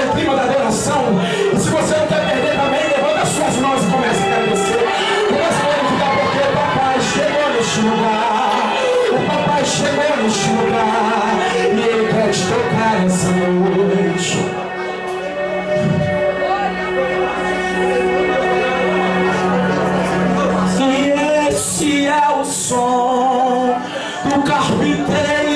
perder o clima da adoração. E se você não quer perder também, levanta as suas mãos e começa a agradecer. Começa a glorificar porque o papai chegou neste lugar. O papai chegou neste lugar. E ele quer te tocar essa noite. E esse é o som do carpinteiro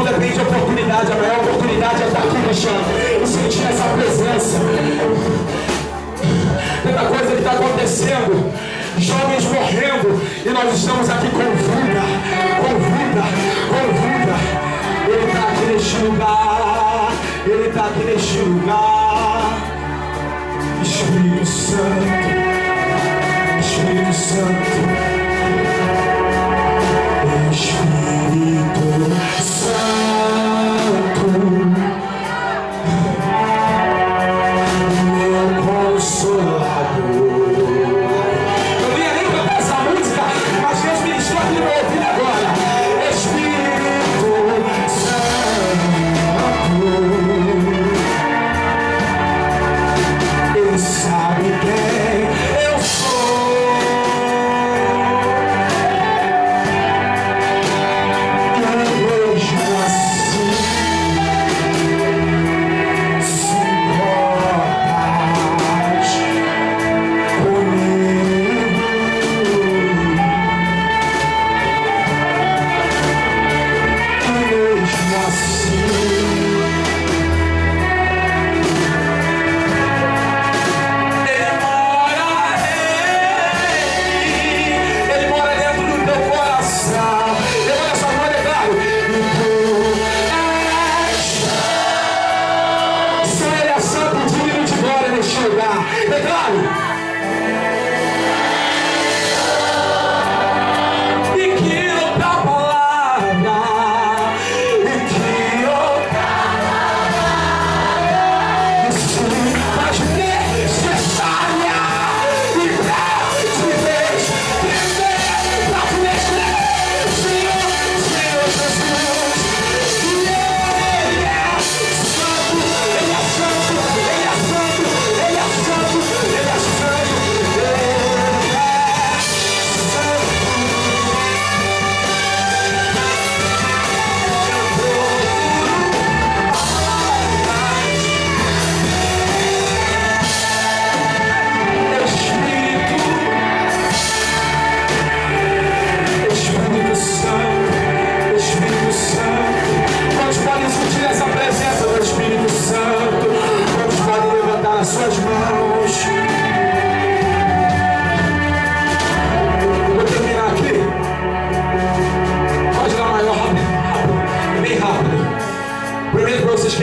Porque a gente não depende de oportunidade, a maior oportunidade é estar aqui, Cristiano. E sentir essa presença. Tanta coisa que está acontecendo. Jovens morrendo. E nós estamos aqui com vida, com vida, com vida. Ele está aqui neste lugar. Ele está aqui neste lugar. Espírito Santo. Espírito Santo.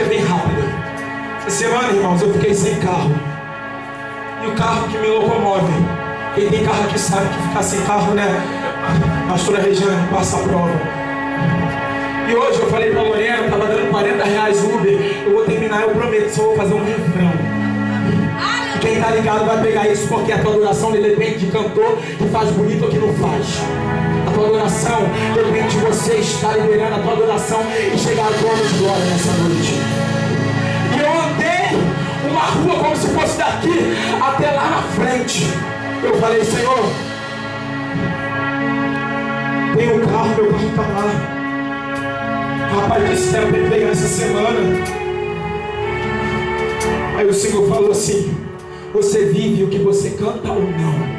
É bem rápido. Essa semana, irmãos, eu fiquei sem carro. E o carro que me locomove. Quem tem carro aqui sabe que ficar sem carro, né? Pastora Regiane, passa a prova. E hoje eu falei pra Lorena, tava dando 40 reais Uber. Eu vou terminar, eu prometo, só vou fazer um refrão. Quem está ligado vai pegar isso porque a tua adoração depende de cantor que faz bonito ou que não faz. Você estar liberando a tua adoração e chegar ao trono de glória nessa noite. E eu andei uma rua como se fosse daqui até lá na frente. Eu falei, Senhor, tem um carro, meu carro está lá. Rapaz, esse tempo ele pegar essa semana. Aí o Senhor falou assim: Você vive o que você canta ou não?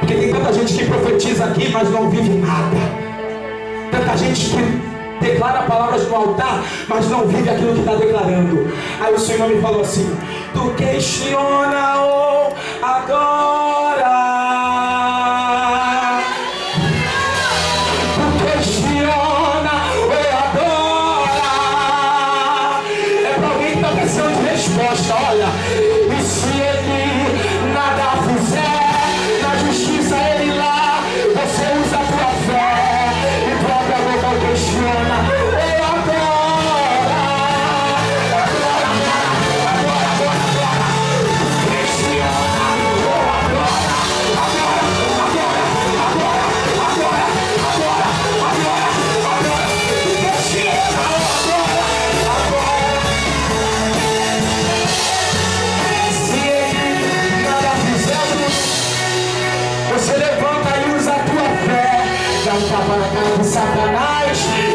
Porque tem tanta gente que profetiza aqui, mas não vive nada. Tanta gente que declara palavras no altar, mas não vive aquilo que está declarando. Aí o Senhor me falou assim: Tu questiona ou adora. Satanás